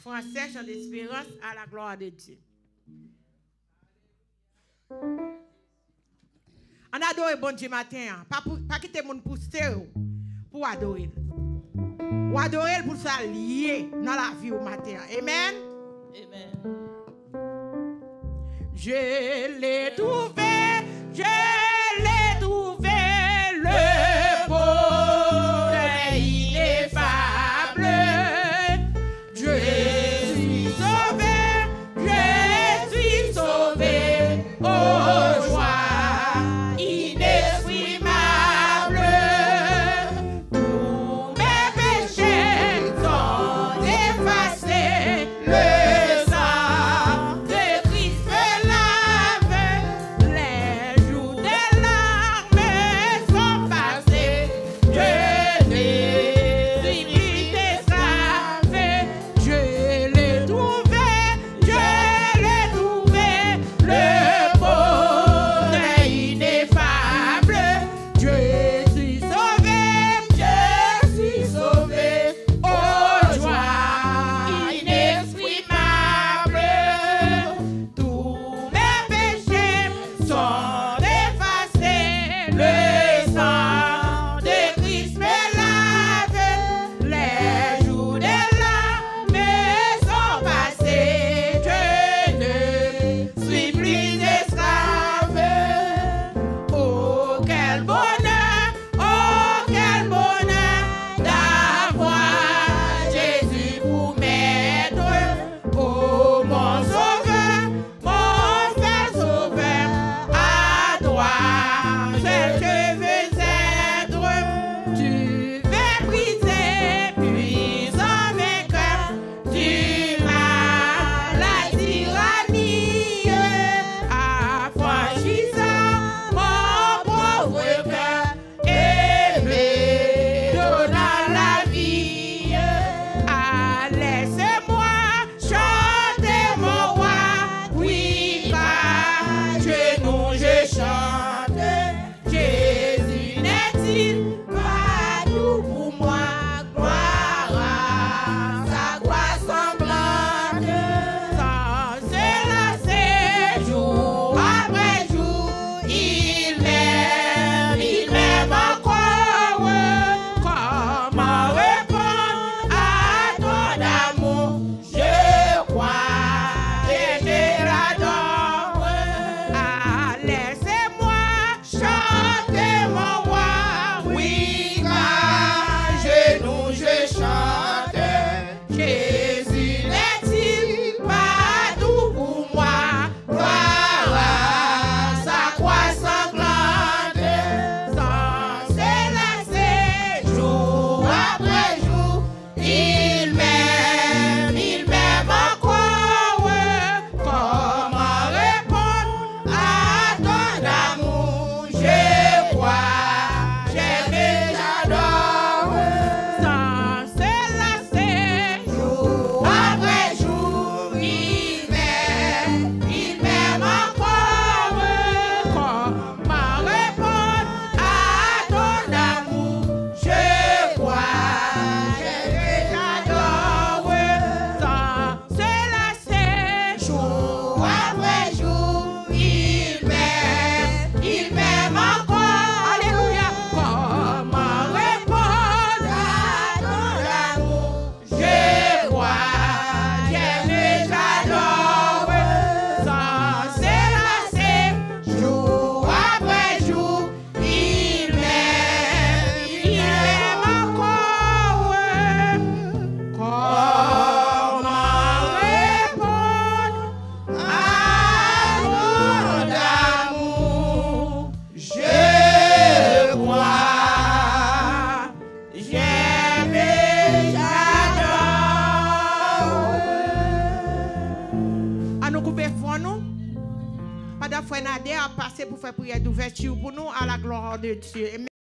français, chant d'espérance à la gloire de Dieu. On adore bon Dieu matin, pas, pour, pas quitter mon poster pour adorer. Ou adorer pour ça lié dans la vie au matin. Amen. Amen. Je l'ai tout. Je veux être tu fais briser puis en mes cœurs tu m'as la tyrannie. À force pauvre cœur, et me à la vie. nous couper devant nous. Madame Frenade a passé pour faire prière d'ouverture pour nous à la gloire de Dieu.